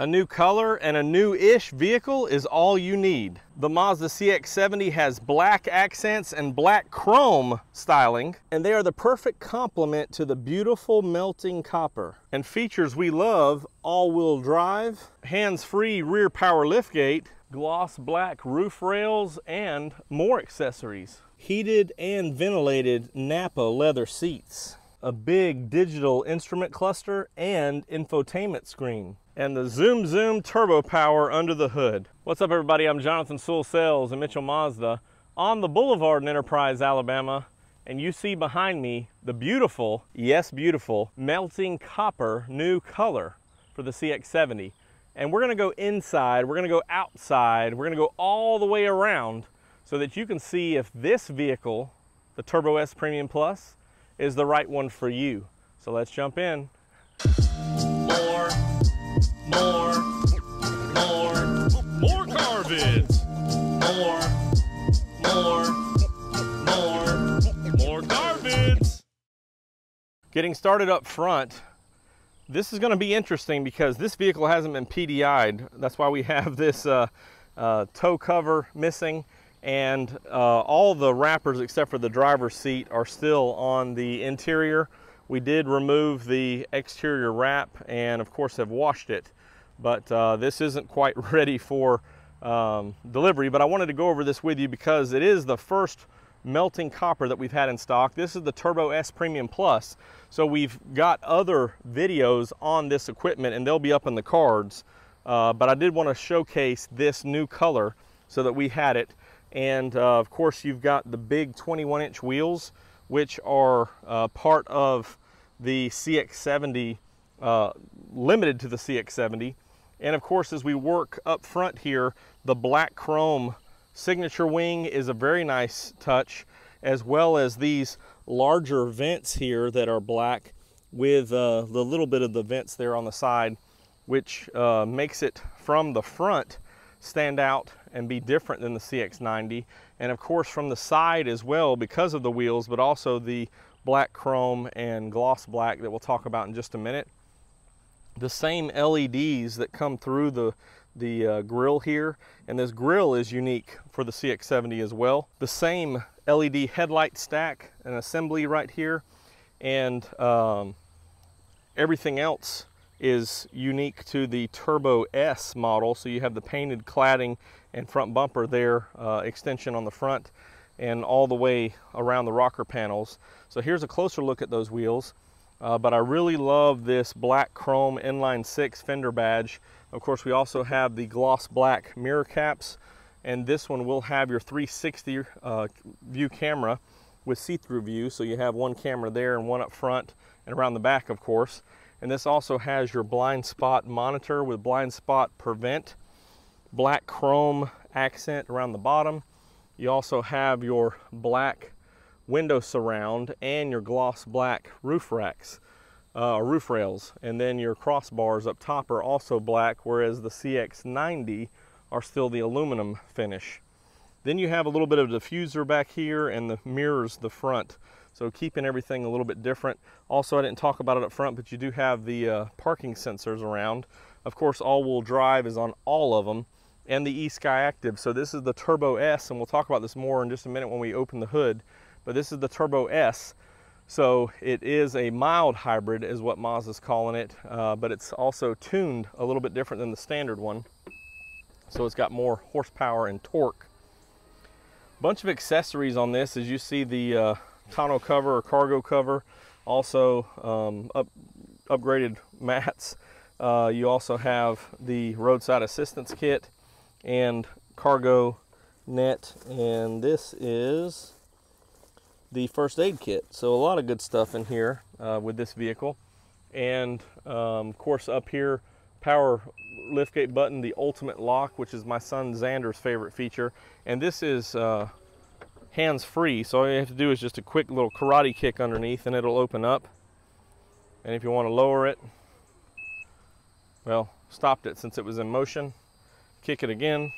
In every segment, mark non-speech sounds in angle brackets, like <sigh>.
A new color and a new-ish vehicle is all you need. The Mazda CX-70 has black accents and black chrome styling, and they are the perfect complement to the beautiful melting copper. And features we love, all-wheel drive, hands-free rear power liftgate, gloss black roof rails, and more accessories. Heated and ventilated Nappa leather seats, a big digital instrument cluster, and infotainment screen and the Zoom Zoom Turbo Power under the hood. What's up everybody, I'm Jonathan Sewell Sells and Mitchell Mazda on the Boulevard in Enterprise, Alabama. And you see behind me the beautiful, yes beautiful, melting copper new color for the CX-70. And we're gonna go inside, we're gonna go outside, we're gonna go all the way around so that you can see if this vehicle, the Turbo S Premium Plus, is the right one for you. So let's jump in. More more, more, more car. More, more, more, more car. Getting started up front, this is going to be interesting because this vehicle hasn't been PDI'd. That's why we have this uh, uh, tow cover missing and uh, all the wrappers except for the driver's seat are still on the interior. We did remove the exterior wrap and of course have washed it but uh, this isn't quite <laughs> ready for um, delivery. But I wanted to go over this with you because it is the first melting copper that we've had in stock. This is the Turbo S Premium Plus. So we've got other videos on this equipment and they'll be up in the cards. Uh, but I did want to showcase this new color so that we had it. And uh, of course you've got the big 21 inch wheels, which are uh, part of the CX-70, uh, limited to the CX-70. And of course, as we work up front here, the black chrome signature wing is a very nice touch, as well as these larger vents here that are black with uh, the little bit of the vents there on the side, which uh, makes it from the front stand out and be different than the CX-90. And of course from the side as well because of the wheels, but also the black chrome and gloss black that we'll talk about in just a minute the same LEDs that come through the the uh, grill here and this grill is unique for the CX-70 as well. The same LED headlight stack and assembly right here and um, everything else is unique to the Turbo S model. So you have the painted cladding and front bumper there, uh, extension on the front and all the way around the rocker panels. So here's a closer look at those wheels. Uh, but I really love this black chrome inline six fender badge. Of course, we also have the gloss black mirror caps, and this one will have your 360 uh, view camera with see-through view. So you have one camera there and one up front and around the back, of course. And this also has your blind spot monitor with blind spot prevent, black chrome accent around the bottom. You also have your black window surround and your gloss black roof racks, uh, roof rails. And then your crossbars up top are also black, whereas the CX90 are still the aluminum finish. Then you have a little bit of diffuser back here and the mirrors the front. So keeping everything a little bit different. Also, I didn't talk about it up front, but you do have the uh, parking sensors around. Of course, all-wheel drive is on all of them and the e-Skyactiv. So this is the Turbo S, and we'll talk about this more in just a minute when we open the hood but this is the Turbo S. So it is a mild hybrid is what Mazda's calling it, uh, but it's also tuned a little bit different than the standard one. So it's got more horsepower and torque. Bunch of accessories on this as you see the uh, tonneau cover or cargo cover, also um, up, upgraded mats. Uh, you also have the roadside assistance kit and cargo net, and this is the first aid kit. So a lot of good stuff in here uh, with this vehicle. And um, of course up here, power liftgate button, the ultimate lock, which is my son Xander's favorite feature. And this is uh, hands-free, so all you have to do is just a quick little karate kick underneath and it'll open up. And if you want to lower it, well, stopped it since it was in motion, kick it again,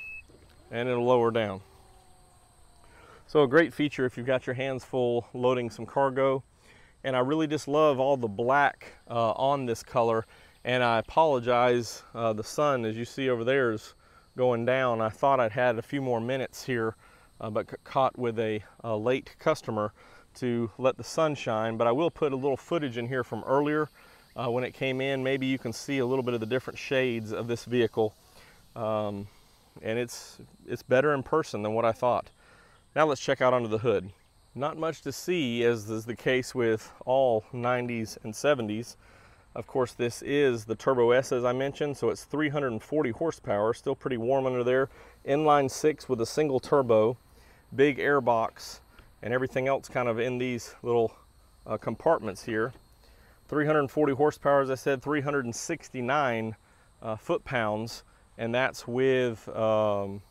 and it'll lower down. So a great feature if you've got your hands full loading some cargo. And I really just love all the black uh, on this color. And I apologize, uh, the sun, as you see over there, is going down. I thought I'd had a few more minutes here, uh, but caught with a, a late customer to let the sun shine. But I will put a little footage in here from earlier uh, when it came in. Maybe you can see a little bit of the different shades of this vehicle. Um, and it's, it's better in person than what I thought. Now let's check out under the hood. Not much to see as is the case with all 90s and 70s. Of course, this is the Turbo S as I mentioned, so it's 340 horsepower, still pretty warm under there. Inline six with a single turbo, big air box, and everything else kind of in these little uh, compartments here. 340 horsepower, as I said, 369 uh, foot-pounds, and that's with um,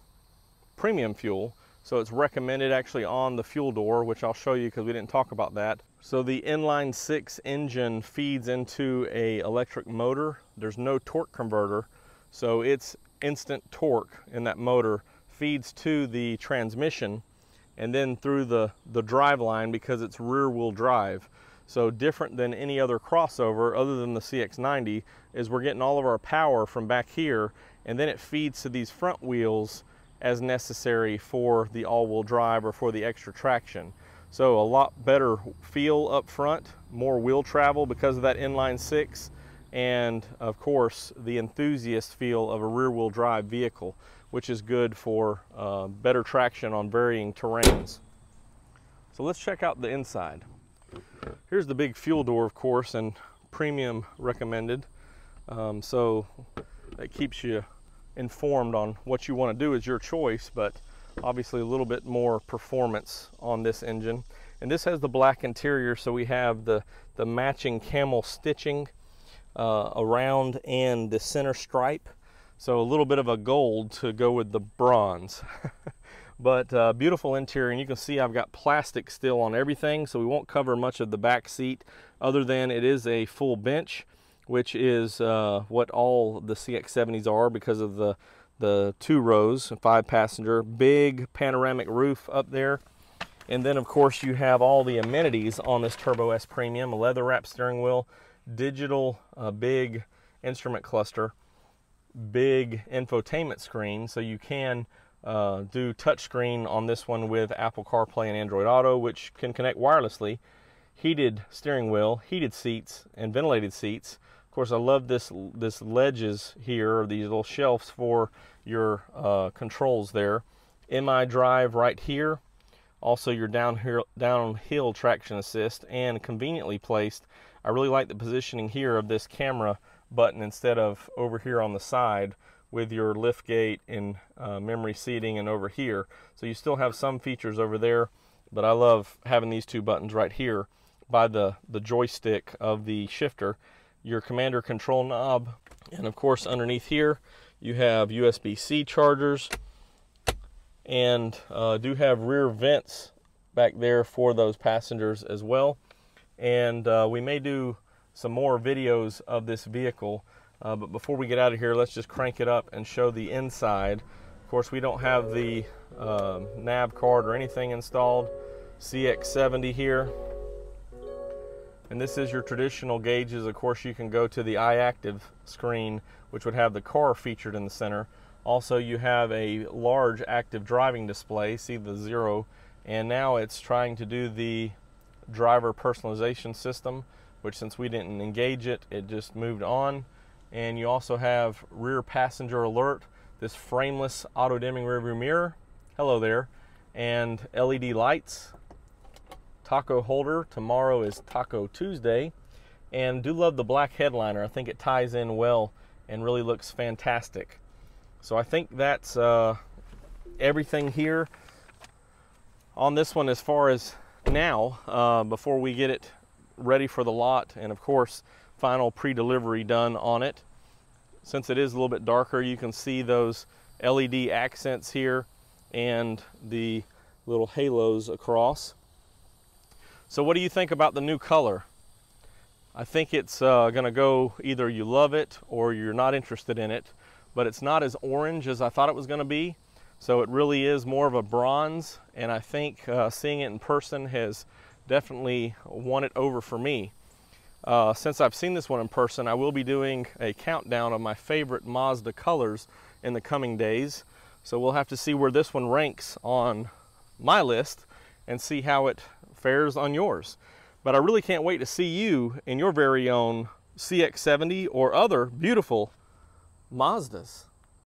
premium fuel. So it's recommended actually on the fuel door, which I'll show you because we didn't talk about that. So the inline six engine feeds into a electric motor. There's no torque converter. So it's instant torque in that motor feeds to the transmission and then through the, the drive line because it's rear wheel drive. So different than any other crossover other than the CX90 is we're getting all of our power from back here and then it feeds to these front wheels as necessary for the all-wheel drive or for the extra traction. So a lot better feel up front, more wheel travel because of that inline six, and of course the enthusiast feel of a rear wheel drive vehicle, which is good for uh, better traction on varying terrains. So let's check out the inside. Here's the big fuel door, of course, and premium recommended. Um, so that keeps you informed on what you want to do is your choice, but obviously a little bit more performance on this engine. And this has the black interior, so we have the, the matching camel stitching uh, around and the center stripe. So a little bit of a gold to go with the bronze. <laughs> but uh, beautiful interior, and you can see I've got plastic still on everything, so we won't cover much of the back seat other than it is a full bench which is uh, what all the CX-70s are because of the, the two rows, five passenger, big panoramic roof up there. And then of course you have all the amenities on this Turbo S Premium, a leather wrap steering wheel, digital uh, big instrument cluster, big infotainment screen, so you can uh, do touchscreen on this one with Apple CarPlay and Android Auto, which can connect wirelessly. Heated steering wheel, heated seats, and ventilated seats. Of course, I love this this ledges here, or these little shelves for your uh, controls there. Mi-Drive right here. Also your downhill, downhill traction assist and conveniently placed. I really like the positioning here of this camera button instead of over here on the side with your lift gate and uh, memory seating and over here. So you still have some features over there, but I love having these two buttons right here by the, the joystick of the shifter your commander control knob. And of course, underneath here, you have USB-C chargers and uh, do have rear vents back there for those passengers as well. And uh, we may do some more videos of this vehicle. Uh, but before we get out of here, let's just crank it up and show the inside. Of course, we don't have the uh, nav card or anything installed. CX70 here. And this is your traditional gauges. Of course, you can go to the iActive screen, which would have the car featured in the center. Also, you have a large active driving display, see the zero, and now it's trying to do the driver personalization system, which since we didn't engage it, it just moved on. And you also have rear passenger alert, this frameless auto dimming rearview mirror, hello there, and LED lights taco holder. Tomorrow is Taco Tuesday. And do love the black headliner. I think it ties in well and really looks fantastic. So I think that's uh, everything here on this one as far as now uh, before we get it ready for the lot and of course final pre-delivery done on it. Since it is a little bit darker you can see those LED accents here and the little halos across. So what do you think about the new color? I think it's uh, going to go either you love it or you're not interested in it, but it's not as orange as I thought it was going to be. So it really is more of a bronze, and I think uh, seeing it in person has definitely won it over for me. uh, since I've seen this one in person, I will be doing a countdown of my favorite Mazda colors in the coming days. So we'll have to see where this one ranks on my list and see how it fares on yours. But I really can't wait to see you in your very own CX-70 or other beautiful Mazdas.